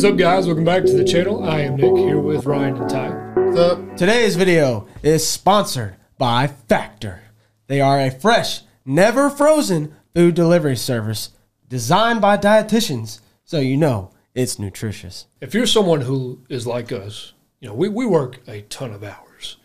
What's up, guys? Welcome back to the channel. I am Nick here with Ryan and Ty. What's up? Today's video is sponsored by Factor. They are a fresh, never frozen food delivery service designed by dietitians, so you know it's nutritious. If you're someone who is like us, you know, we, we work a ton of hours.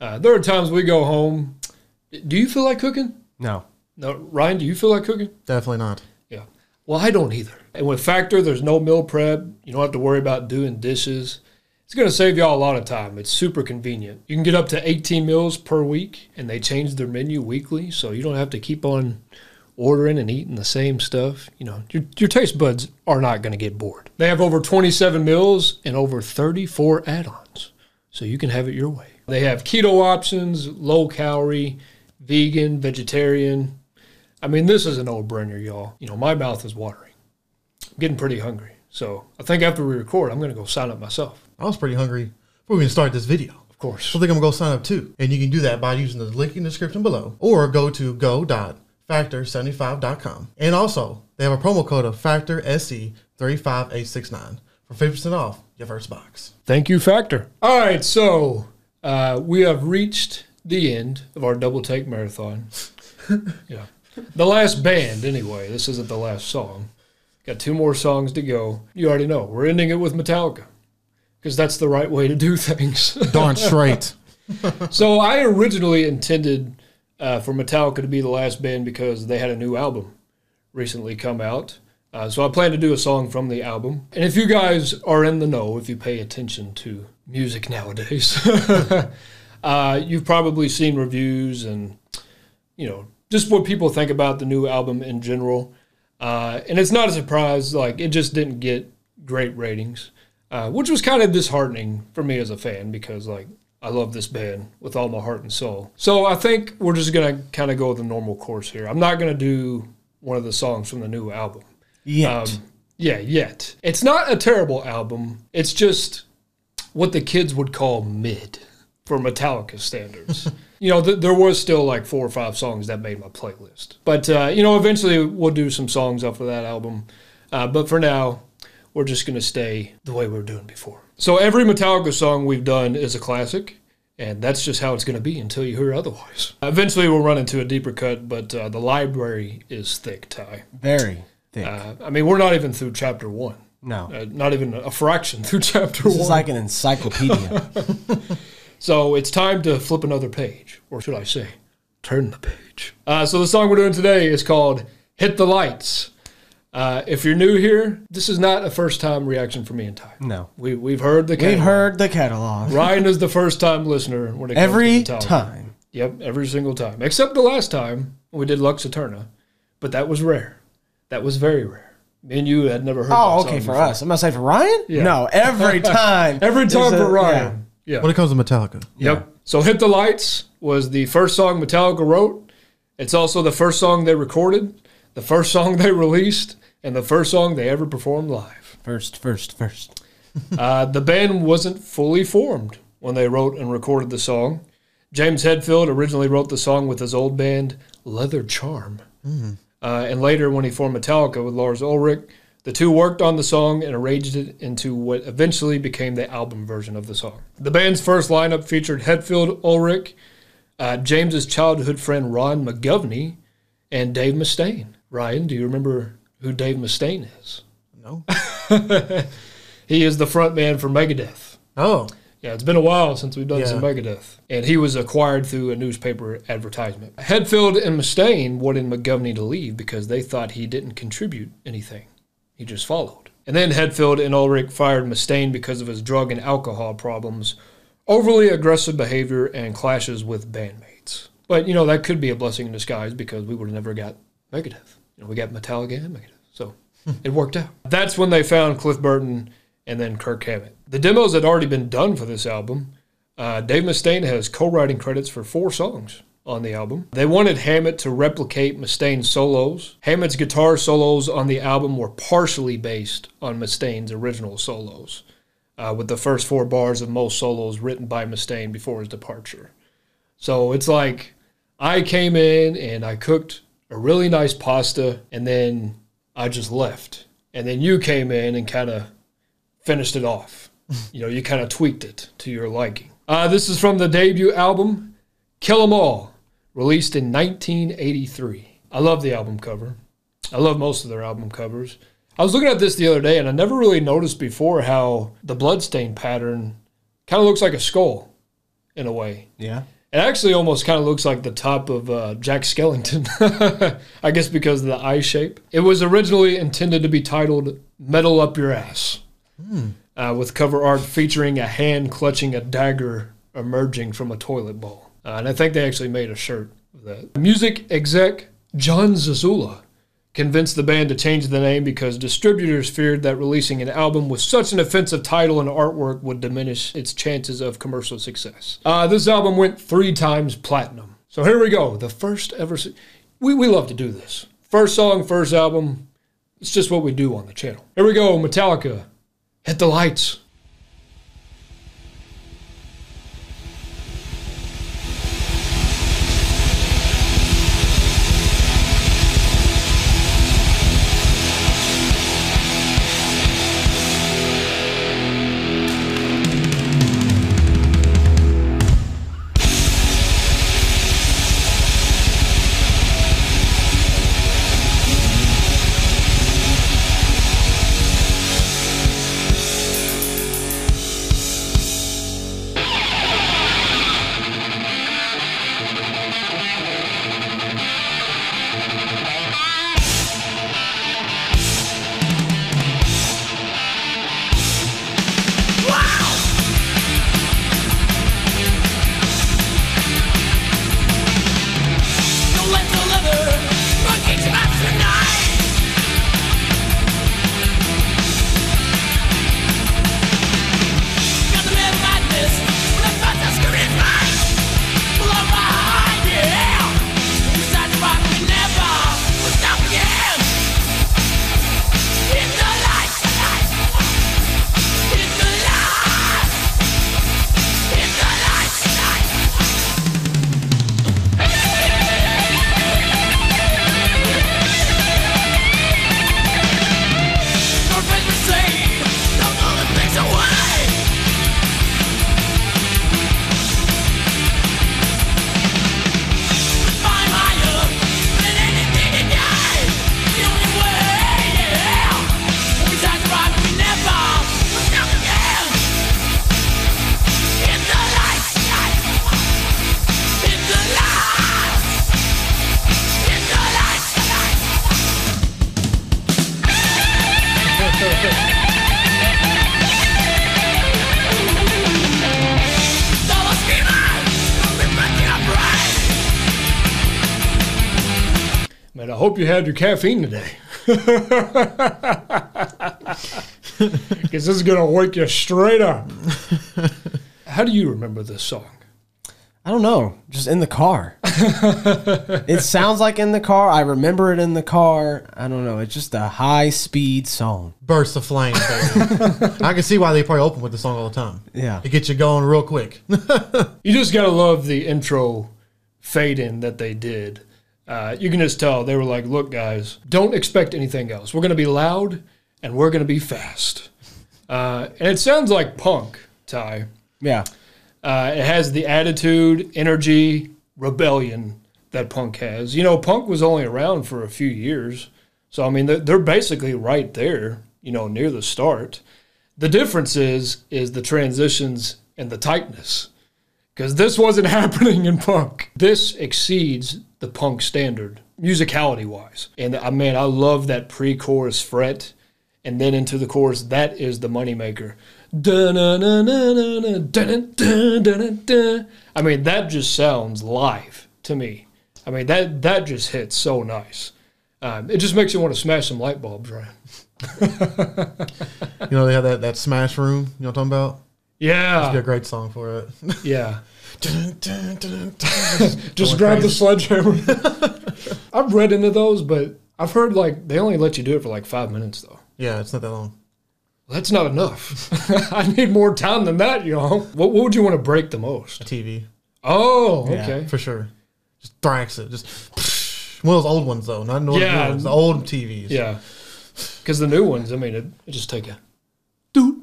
Uh, there are times we go home. Do you feel like cooking? No. No, Ryan, do you feel like cooking? Definitely not. Well, I don't either. And with Factor, there's no meal prep. You don't have to worry about doing dishes. It's going to save y'all a lot of time. It's super convenient. You can get up to 18 meals per week, and they change their menu weekly, so you don't have to keep on ordering and eating the same stuff. You know, your, your taste buds are not going to get bored. They have over 27 meals and over 34 add ons, so you can have it your way. They have keto options, low calorie, vegan, vegetarian. I mean, this is an old brainer, y'all. You know, my mouth is watering. I'm getting pretty hungry. So I think after we record, I'm going to go sign up myself. I was pretty hungry before we even start this video. Of course. So I think I'm gonna go sign up too. And you can do that by using the link in the description below or go to go.factor75.com. And also, they have a promo code of Factor SE 35869 for 50% off your first box. Thank you, Factor. All right, so uh, we have reached the end of our double take marathon. yeah. The last band, anyway. This isn't the last song. Got two more songs to go. You already know. We're ending it with Metallica because that's the right way to do things. Darn straight. so I originally intended uh, for Metallica to be the last band because they had a new album recently come out. Uh, so I plan to do a song from the album. And if you guys are in the know, if you pay attention to music nowadays, uh, you've probably seen reviews and you know just what people think about the new album in general. Uh, and it's not a surprise; like it just didn't get great ratings, uh, which was kind of disheartening for me as a fan because like I love this band with all my heart and soul. So I think we're just gonna kind of go the normal course here. I'm not gonna do one of the songs from the new album. Yet. Um, yeah, yet. It's not a terrible album. It's just what the kids would call mid for Metallica standards. you know, th- there was still like four or five songs that made my playlist. But, uh, you know, eventually we'll do some songs off of that album. Uh, but for now, we're just going to stay the way we were doing before. So every Metallica song we've done is a classic. And that's just how it's going to be until you hear otherwise. Eventually, we'll run into a deeper cut, but uh, the library is thick, Ty. Very thick. Uh, I mean, we're not even through chapter one. no. Uh, not even a fraction through chapter this one. is like an encyclopedia. so it's time to flip another page, or should I say, turn the page. Uh, so the song we're doing today is called "Hit the Lights." Uh, if you're new here, this is not a first time reaction for me and Ty. no. We we've heard the We've catalog. heard the catalog. Ryan is the first time listener when it Every comes to time. Yep, every single time, except the last time we did Lux Æterna, but that was rare. That was very rare. Me and you had never heard. Oh, okay, for before. us. I'm to say for Ryan? Yeah. No, every time. Every time for Ryan. Yeah. When it comes to Metallica, Yep. So Hit the Lights was the first song Metallica wrote. It's also the first song they recorded, the first song they released, and the first song they ever performed live. First, first, first. Uh, the band wasn't fully formed when they wrote and recorded the song. James Hetfield originally wrote the song with his old band, Leather Charm. Uh, and later, when he formed Metallica with Lars Ulrich, the two worked on the song and arranged it into what eventually became the album version of the song. The band's first lineup featured Hetfield, Ulrich, uh, James's childhood friend Ron McGovney, and Dave Mustaine. Ryan, do you remember who Dave Mustaine is? no. He is the frontman for Megadeth. Oh, Yeah, it's been a while since we've done Yeah. some Megadeth. And he was acquired through a newspaper advertisement. Hetfield and Mustaine wanted McGovney to leave because they thought he didn't contribute anything. He just followed. And then Hetfield and Ulrich fired Mustaine because of his drug and alcohol problems, overly aggressive behavior, and clashes with bandmates. But, you know, that could be a blessing in disguise because we would have never got Megadeth. You know, we got Metallica and Megadeth. So it worked out. That's when they found Cliff Burton and then Kirk Hammett. The demos had already been done for this album. Uh, Dave Mustaine has co-writing credits for four songs on the album. They wanted Hammett to replicate Mustaine's solos. Hammett's guitar solos on the album were partially based on Mustaine's original solos, uh, with the first four bars of most solos written by Mustaine before his departure. So it's like I came in and I cooked a really nice pasta, and then I just left. And then you came in and kind of finished it off. you know, you kind of tweaked it to your liking. Uh, this is from the debut album, Kill 'Em All, released in 1983. I love the album cover. I love most of their album covers. I was looking at this the other day and I never really noticed before how the bloodstain pattern kind of looks like a skull in a way. Yeah. It actually almost kind of looks like the top of uh, Jack Skellington. I guess because of the eye shape. It was originally intended to be titled Metal Up Your Ass, uh, with cover art featuring a hand clutching a dagger emerging from a toilet bowl. Uh, and I think they actually made a shirt of that. Music exec Jon Zazula convinced the band to change the name because distributors feared that releasing an album with such an offensive title and artwork would diminish its chances of commercial success. Uh, this album went three times platinum. So here we go. The first ever. We, we love to do this. First song, first album. It's just what we do on the channel. Here we go. Metallica. Hit the lights. Hope you had your caffeine today. Because this is going to wake you straight up. How do you remember this song? I don't know. Just in the car. it sounds like in the car. I remember it in the car. I don't know. It's just a high speed song. Burst of flame. I can see why they probably open with the song all the time. Yeah. It gets you going real quick. You just got to love the intro fade in that they did. Uh, you can just tell they were like, look, guys, don't expect anything else. We're going to be loud and we're going to be fast. Uh, and it sounds like punk, Ty. Yeah. Uh, it has the attitude, energy, rebellion that punk has. You know, punk was only around for a few years. So, I mean, they're, they're basically right there, you know, near the start. The difference is, is the transitions and the tightness. Because this wasn't happening in punk. This exceeds the punk standard, musicality wise. And I mean, I love that pre chorus fret and then into the chorus. That is the moneymaker. I mean, that just sounds live to me. I mean, that that just hits so nice. Um, it just makes you want to smash some light bulbs, right? you know, they have that, that smash room, you know what I'm talking about? Be a great song for it. yeah. Dun, dun, dun, dun. Just Going grab the sledgehammer. I've read into those, but I've heard like they only let you do it for like five minutes though. Yeah, it's not that long. That's not enough. I need more time than that, y'all. What, what would you want to break the A most? TV, Oh, Yeah. okay. for sure. Just thrax it. Just one of those old ones though, not the Yeah. new ones. The old TVs. Yeah. Because the new ones, I mean, it, it just take a doot,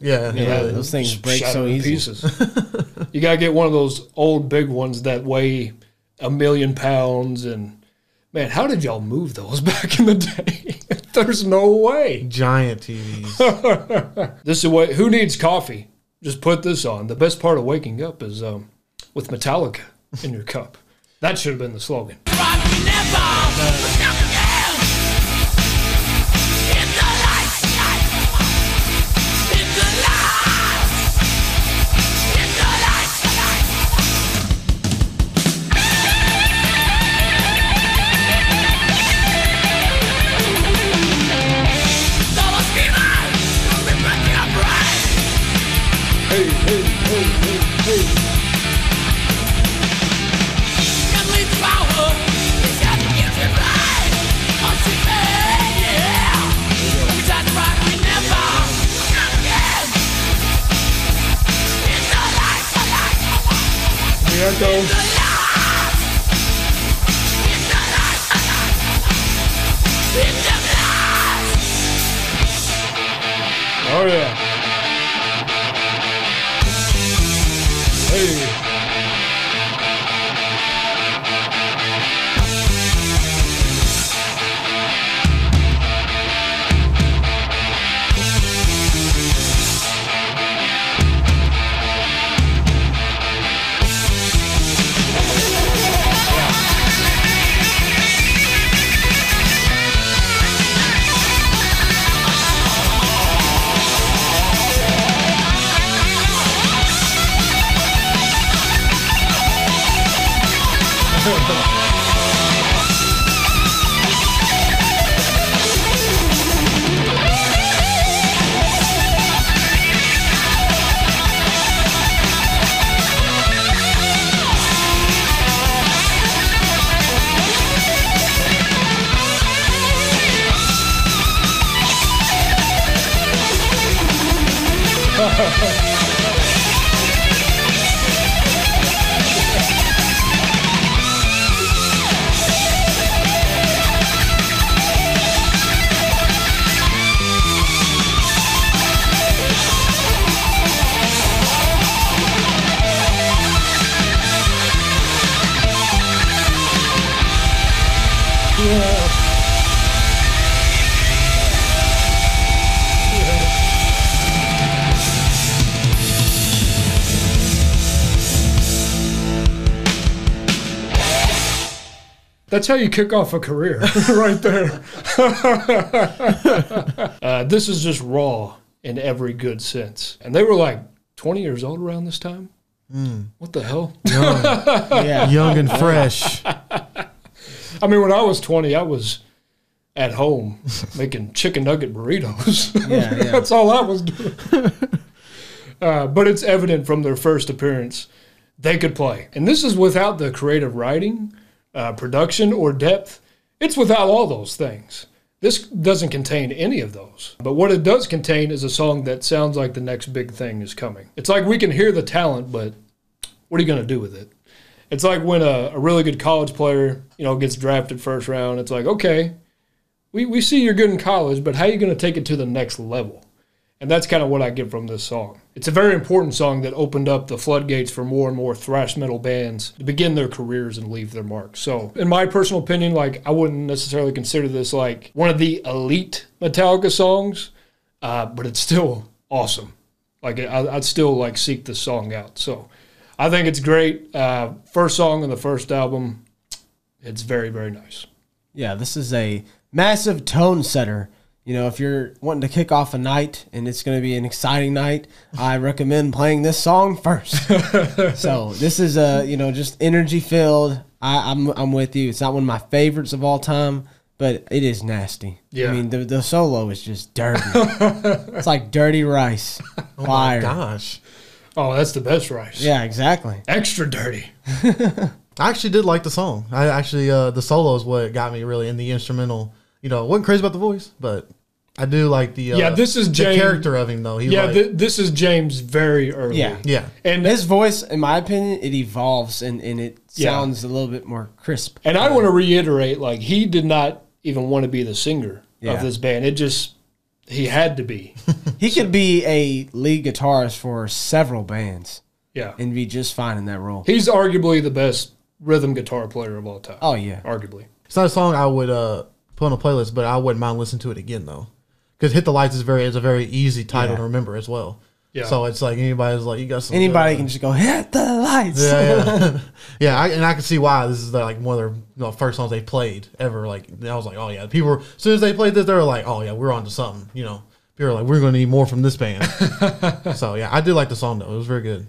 Yeah, Yeah, yeah. those things break so to easy. pieces. you gotta get one of those old big ones that weigh a million pounds. And man, how did y'all move those back in the day? There's no way. Giant TVs. This is what. Who needs coffee? Just put this on. The best part of waking up is um, with Metallica in your cup. That should have been the slogan. Light, in yeah. That's how you kick off a career, right there. uh, this is just raw in every good sense. And they were like 20 years old around this time. What the hell? Yeah. Young and fresh. I mean, when I was 20, I was at home making chicken nugget burritos. Yeah, yeah. That's all I was doing. uh, but it's evident from their first appearance they could play. And this is without the creative writing, uh, production, or depth. It's without all those things. This doesn't contain any of those. But what it does contain is a song that sounds like the next big thing is coming. It's like we can hear the talent, but what are you going to do with it? It's like when a, a really good college player, you know, gets drafted first round. It's like, okay, we, we see you're good in college, but how are you going to take it to the next level? And that's kind of what I get from this song. It's a very important song that opened up the floodgates for more and more thrash metal bands to begin their careers and leave their mark. So, in my personal opinion, like I wouldn't necessarily consider this like one of the elite Metallica songs, uh, but it's still awesome. Like I, I'd still like seek this song out. So, I think it's great. Uh, first song on the first album. It's very very nice. Yeah, this is a massive tone setter. You know, if you're wanting to kick off a night and it's going to be an exciting night, I recommend playing this song first. so this is a you know just energy filled. I, I'm I'm with you. It's not one of my favorites of all time, but it is nasty. Yeah. I mean the the solo is just dirty. it's like dirty rice. Oh Fire. Gosh. Oh, that's the best rice. Yeah, exactly. Extra dirty. I actually did like the song. I actually uh, the solo is what got me really in the instrumental. You know, wasn't crazy about the voice, but I do like the uh, Yeah, this is the character of him though. He's Yeah, like, th- this is James very early. Yeah. yeah, And His voice, in my opinion, it evolves and, and it Yeah. sounds a little bit more crisp. and I want to reiterate, like he did not even want to be the singer Yeah. of this band. It just he had to be. He could be a lead guitarist for several bands Yeah. and be just fine in that role. He's arguably the best rhythm guitar player of all time. Oh yeah. Arguably. It's not a song I would uh, put on a playlist, but I wouldn't mind listening to it again though, because "Hit the Lights" is very is a very easy title Yeah. to remember as well. Yeah. So it's like anybody's like you got some Anybody good- can just go hit the lights. Yeah, yeah, yeah. I, and I can see why this is the, like one of their you know, first songs they played ever. Like I was like, oh yeah, people. Were, as soon as they played this, they were like, oh yeah, we're on to something. You know, people were like, we're going to need more from this band. so yeah, I did like the song though. It was very good.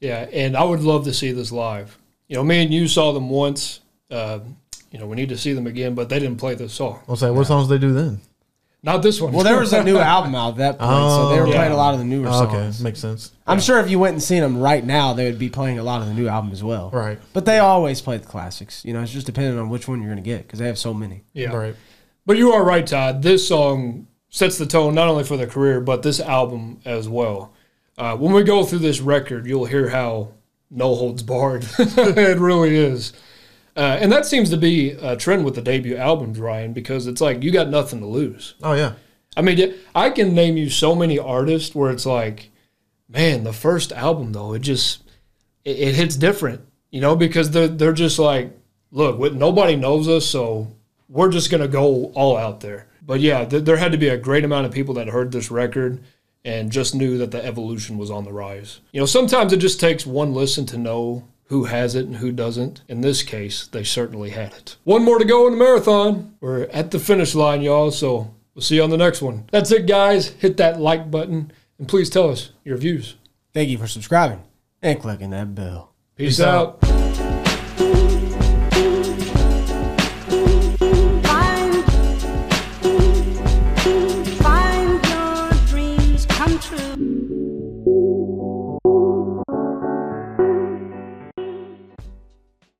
Yeah, and I would love to see this live. You know, me and you saw them once. Uh, you know, we need to see them again, but they didn't play this song. I'll say, what songs they do then? Not this one. Well, there was a new album out at that point, so they were Oh, playing a lot of the newer Oh, okay, songs. makes sense. I'm sure if you went and seen them right now, they would be playing a lot of the new album as well. Right. But they always play the classics. You know, it's just depending on which one you're going to get because they have so many. yeah. Right. But you are right, Todd. This song sets the tone not only for their career, but this album as well. Uh, when we go through this record, you'll hear how no holds barred it really is. Uh, and that seems to be a trend with the debut albums, Ryan, because it's like you got nothing to lose. Oh yeah. I mean, I can name you so many artists where it's like, man, the first album though, it just it, it hits different, you know, because they're they're just like, look, what- nobody knows us, so we're just gonna go all out there. But yeah, th- there had to be a great amount of people that heard this record and just knew that the evolution was on the rise. You know, sometimes it just takes one listen to know who has it and who doesn't. In this case, they certainly had it. One more to go in the marathon. We're at the finish line, y'all, so we'll see you on the next one. That's it, guys. Hit that like button and please tell us your views. Thank you for subscribing and clicking that bell. Peace, Peace out. out.